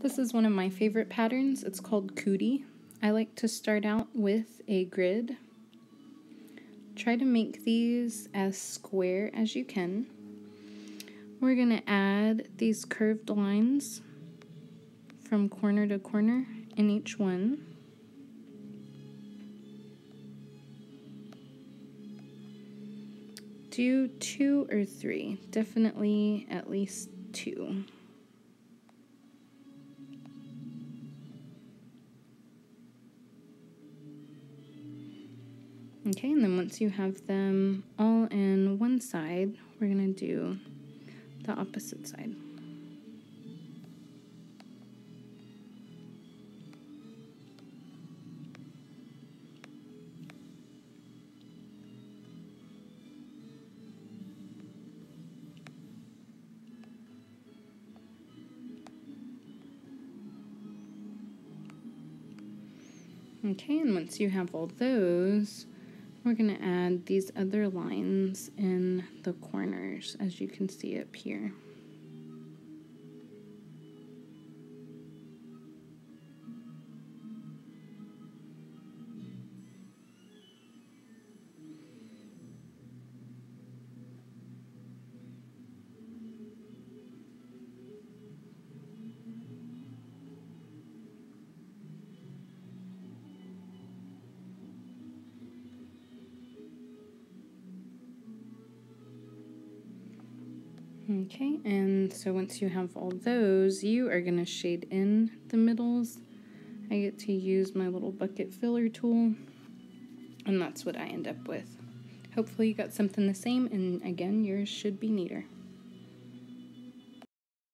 This is one of my favorite patterns. It's called Cootie. I like to start out with a grid. Try to make these as square as you can. We're going to add these curved lines from corner to corner in each one. Do two or three, definitely at least two. Okay, and then once you have them all in one side, we're going to do the opposite side. Okay, and once you have all those, we're going to add these other lines in the corners, as you can see up here. Okay, and so once you have all those, you are going to shade in the middles. I get to use my little bucket filler tool, and that's what I end up with. Hopefully you got something the same, and again, yours should be neater.